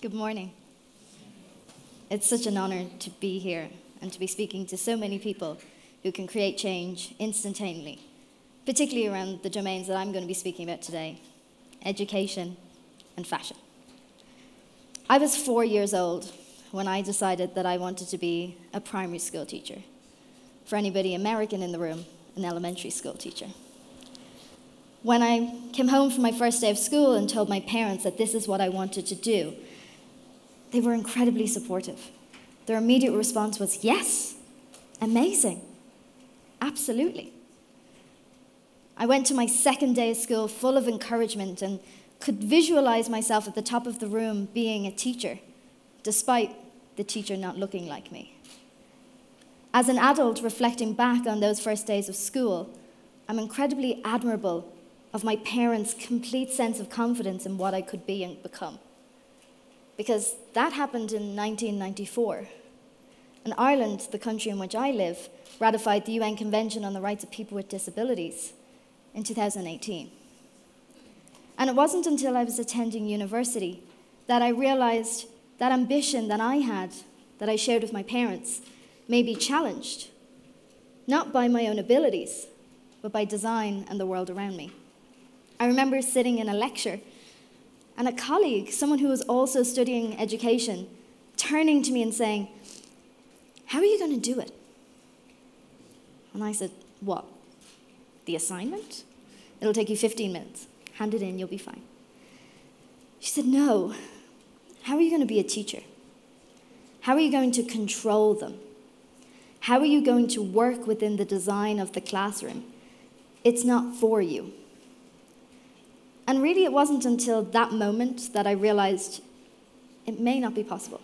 Good morning. It's such an honor to be here and to be speaking to so many people who can create change instantaneously, particularly around the domains that I'm going to be speaking about today education and fashion. I was four years old when I decided that I wanted to be a primary school teacher. For anybody American in the room, an elementary school teacher. When I came home from my first day of school and told my parents that this is what I wanted to do, they were incredibly supportive. Their immediate response was, Yes, amazing, absolutely. I went to my second day of school full of encouragement and could visualize myself at the top of the room being a teacher, despite the teacher not looking like me. As an adult reflecting back on those first days of school, I'm incredibly admirable of my parents' complete sense of confidence in what I could be and become because that happened in 1994. And Ireland, the country in which I live, ratified the UN Convention on the Rights of People with Disabilities in 2018. And it wasn't until I was attending university that I realized that ambition that I had, that I shared with my parents, may be challenged, not by my own abilities, but by design and the world around me. I remember sitting in a lecture and a colleague, someone who was also studying education, turning to me and saying, How are you going to do it? And I said, What? The assignment? It'll take you 15 minutes. Hand it in, you'll be fine. She said, No. How are you going to be a teacher? How are you going to control them? How are you going to work within the design of the classroom? It's not for you. And really, it wasn't until that moment that I realized it may not be possible.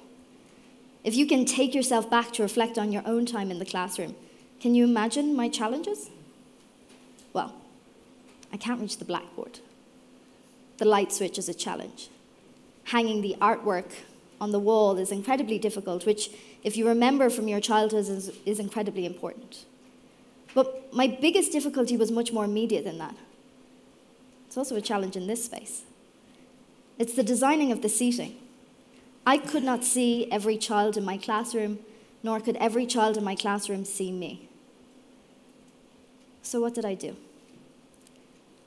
If you can take yourself back to reflect on your own time in the classroom, can you imagine my challenges? Well, I can't reach the blackboard. The light switch is a challenge. Hanging the artwork on the wall is incredibly difficult, which, if you remember from your childhood, is, is incredibly important. But my biggest difficulty was much more immediate than that. It's also a challenge in this space. It's the designing of the seating. I could not see every child in my classroom, nor could every child in my classroom see me. So, what did I do?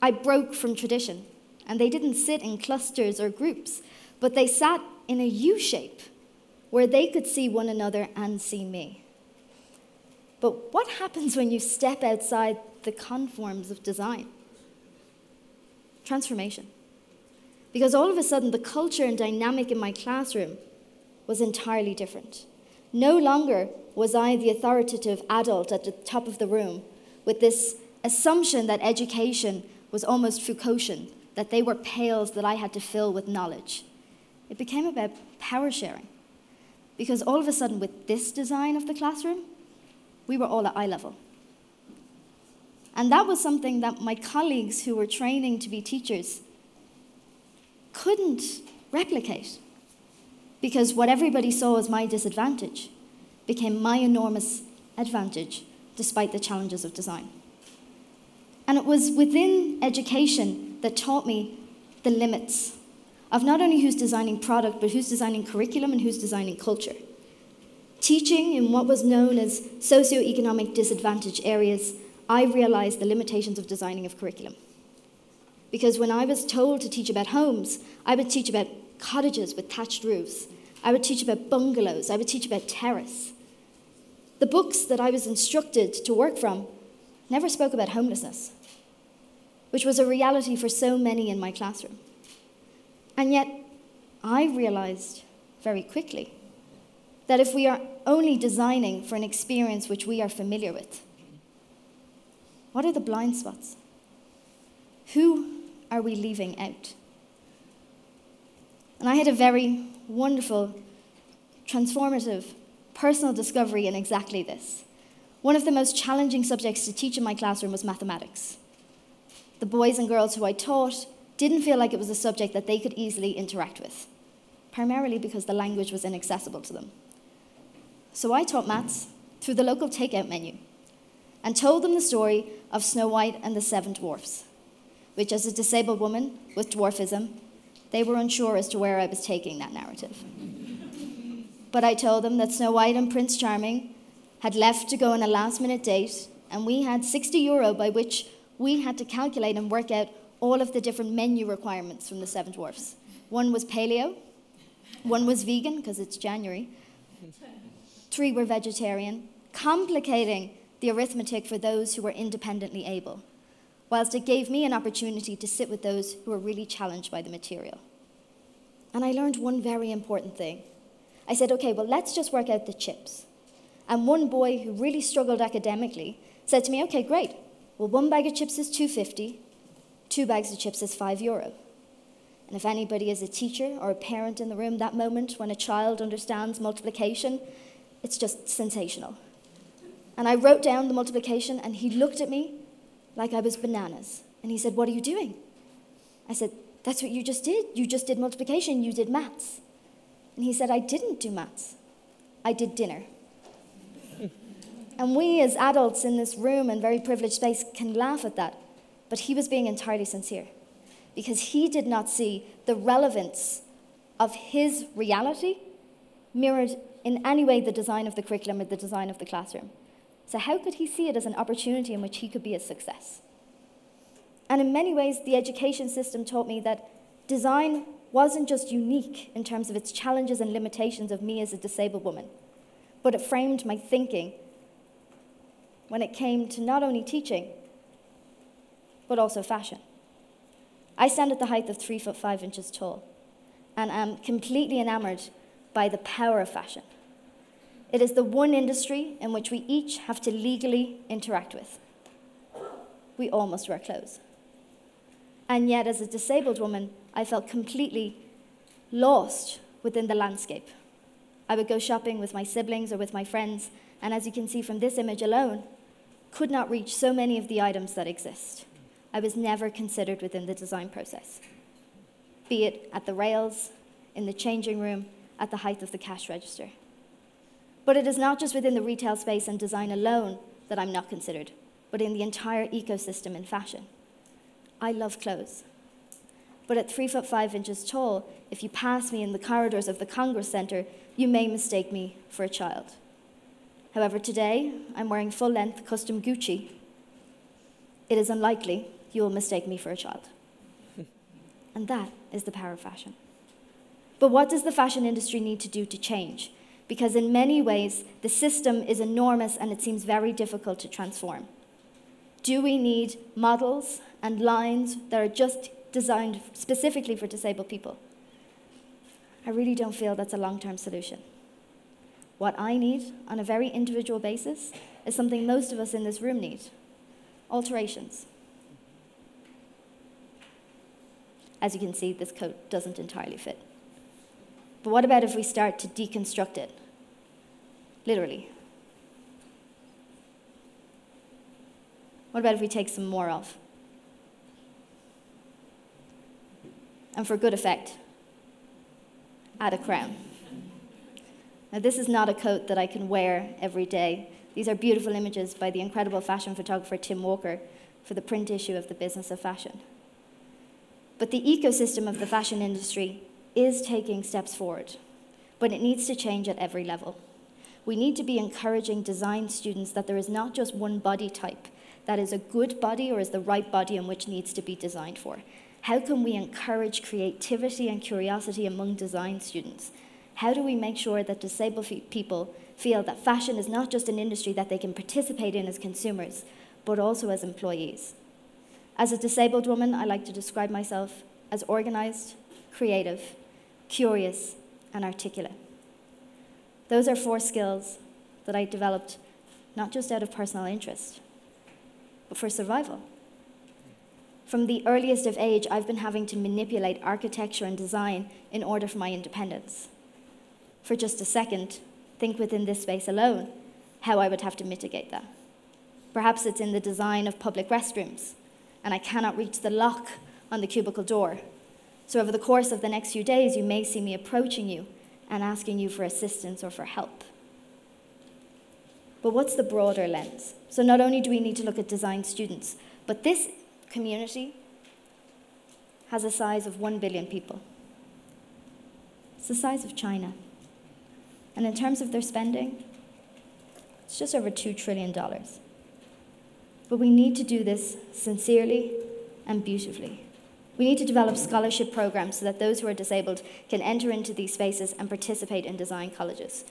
I broke from tradition, and they didn't sit in clusters or groups, but they sat in a U shape where they could see one another and see me. But what happens when you step outside the conforms of design? Transformation. Because all of a sudden, the culture and dynamic in my classroom was entirely different. No longer was I the authoritative adult at the top of the room with this assumption that education was almost Foucaultian, that they were pails that I had to fill with knowledge. It became about power sharing. Because all of a sudden, with this design of the classroom, we were all at eye level. And that was something that my colleagues who were training to be teachers couldn't replicate. Because what everybody saw as my disadvantage became my enormous advantage despite the challenges of design. And it was within education that taught me the limits of not only who's designing product, but who's designing curriculum and who's designing culture. Teaching in what was known as socioeconomic disadvantaged areas I realized the limitations of designing of curriculum. Because when I was told to teach about homes, I would teach about cottages with thatched roofs. I would teach about bungalows. I would teach about terrace. The books that I was instructed to work from never spoke about homelessness, which was a reality for so many in my classroom. And yet, I realized very quickly that if we are only designing for an experience which we are familiar with, what are the blind spots? Who are we leaving out? And I had a very wonderful, transformative, personal discovery in exactly this. One of the most challenging subjects to teach in my classroom was mathematics. The boys and girls who I taught didn't feel like it was a subject that they could easily interact with, primarily because the language was inaccessible to them. So I taught maths through the local takeout menu and told them the story of Snow White and the Seven Dwarfs, which, as a disabled woman with dwarfism, They were unsure as to where I was taking that narrative. But I told them that Snow White and Prince Charming had left to go on a last minute date, and we had 60 euro by which we had to calculate and work out all of the different menu requirements from the Seven Dwarfs. One was paleo, one was vegan, because it's January, three were vegetarian, complicating the arithmetic for those who were independently able, whilst it gave me an opportunity to sit with those who were really challenged by the material. And I learned one very important thing. I said, okay, well, let's just work out the chips. And one boy who really struggled academically said to me, okay, great. Well, one bag of chips is 250, two bags of chips is 5 euro. And if anybody is a teacher or a parent in the room that moment when a child understands multiplication, it's just sensational. And I wrote down the multiplication, and he looked at me like I was bananas. And he said, What are you doing? I said, That's what you just did. You just did multiplication, you did maths. And he said, I didn't do maths, I did dinner. and we, as adults in this room and very privileged space, can laugh at that. But he was being entirely sincere because he did not see the relevance of his reality mirrored in any way the design of the curriculum or the design of the classroom. So, how could he see it as an opportunity in which he could be a success? And in many ways, the education system taught me that design wasn't just unique in terms of its challenges and limitations of me as a disabled woman, but it framed my thinking when it came to not only teaching, but also fashion. I stand at the height of three foot five inches tall and am completely enamored by the power of fashion. It is the one industry in which we each have to legally interact with. We all must wear clothes. And yet, as a disabled woman, I felt completely lost within the landscape. I would go shopping with my siblings or with my friends, and as you can see from this image alone, could not reach so many of the items that exist. I was never considered within the design process, be it at the rails, in the changing room, at the height of the cash register. But it is not just within the retail space and design alone that I'm not considered, but in the entire ecosystem in fashion. I love clothes. But at three foot five inches tall, if you pass me in the corridors of the Congress Center, you may mistake me for a child. However, today I'm wearing full length custom Gucci. It is unlikely you will mistake me for a child. and that is the power of fashion. But what does the fashion industry need to do to change? Because in many ways the system is enormous and it seems very difficult to transform. Do we need models and lines that are just designed specifically for disabled people? I really don't feel that's a long term solution. What I need on a very individual basis is something most of us in this room need alterations. As you can see, this coat doesn't entirely fit. But what about if we start to deconstruct it? Literally. What about if we take some more off? And for good effect, add a crown. Now, this is not a coat that I can wear every day. These are beautiful images by the incredible fashion photographer Tim Walker for the print issue of the Business of Fashion. But the ecosystem of the fashion industry is taking steps forward but it needs to change at every level. We need to be encouraging design students that there is not just one body type that is a good body or is the right body in which needs to be designed for. How can we encourage creativity and curiosity among design students? How do we make sure that disabled people feel that fashion is not just an industry that they can participate in as consumers, but also as employees? As a disabled woman, I like to describe myself as organized, creative, curious, and articulate. Those are four skills that I developed not just out of personal interest, but for survival. From the earliest of age, I've been having to manipulate architecture and design in order for my independence. For just a second, think within this space alone how I would have to mitigate that. Perhaps it's in the design of public restrooms, and I cannot reach the lock on the cubicle door so, over the course of the next few days, you may see me approaching you and asking you for assistance or for help. But what's the broader lens? So, not only do we need to look at design students, but this community has a size of 1 billion people. It's the size of China. And in terms of their spending, it's just over $2 trillion. But we need to do this sincerely and beautifully. We need to develop scholarship programs so that those who are disabled can enter into these spaces and participate in design colleges.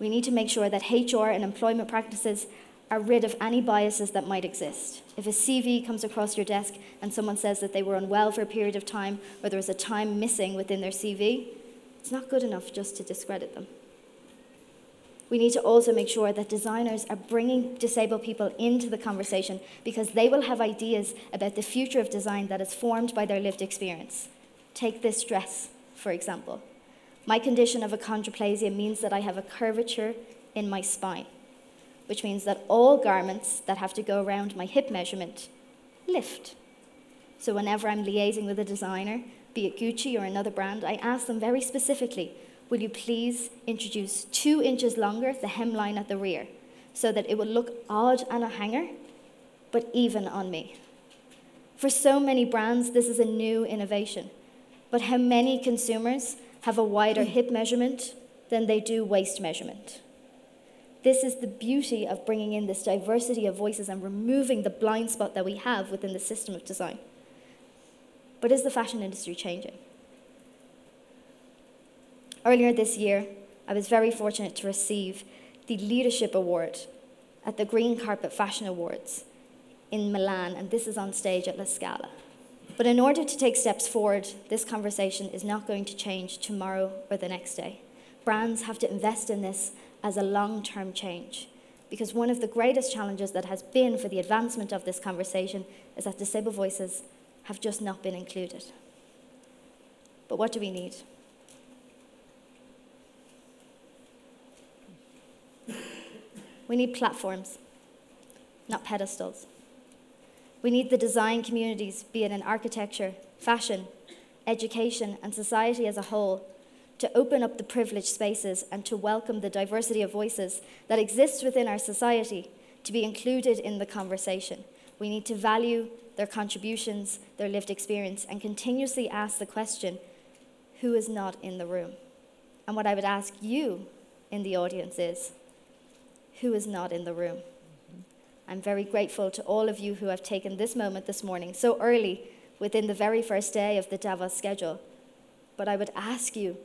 We need to make sure that HR and employment practices are rid of any biases that might exist. If a CV comes across your desk and someone says that they were unwell for a period of time or there was a time missing within their CV, it's not good enough just to discredit them. We need to also make sure that designers are bringing disabled people into the conversation because they will have ideas about the future of design that is formed by their lived experience. Take this dress, for example. My condition of achondroplasia means that I have a curvature in my spine, which means that all garments that have to go around my hip measurement lift. So whenever I'm liaising with a designer, be it Gucci or another brand, I ask them very specifically will you please introduce two inches longer the hemline at the rear so that it would look odd on a hanger, but even on me? For so many brands, this is a new innovation. But how many consumers have a wider hip measurement than they do waist measurement? This is the beauty of bringing in this diversity of voices and removing the blind spot that we have within the system of design. But is the fashion industry changing? Earlier this year, I was very fortunate to receive the Leadership Award at the Green Carpet Fashion Awards in Milan, and this is on stage at La Scala. But in order to take steps forward, this conversation is not going to change tomorrow or the next day. Brands have to invest in this as a long term change. Because one of the greatest challenges that has been for the advancement of this conversation is that disabled voices have just not been included. But what do we need? We need platforms, not pedestals. We need the design communities, be it in architecture, fashion, education, and society as a whole, to open up the privileged spaces and to welcome the diversity of voices that exists within our society to be included in the conversation. We need to value their contributions, their lived experience, and continuously ask the question who is not in the room? And what I would ask you in the audience is who is not in the room. I'm very grateful to all of you who have taken this moment this morning so early within the very first day of the Davos schedule. But I would ask you,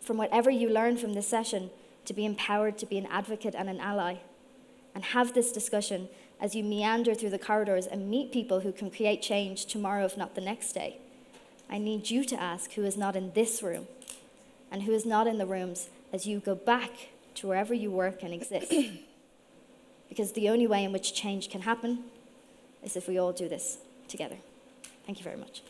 from whatever you learn from this session, to be empowered to be an advocate and an ally, and have this discussion as you meander through the corridors and meet people who can create change tomorrow, if not the next day. I need you to ask who is not in this room and who is not in the rooms as you go back to wherever you work and exist. because the only way in which change can happen is if we all do this together. Thank you very much.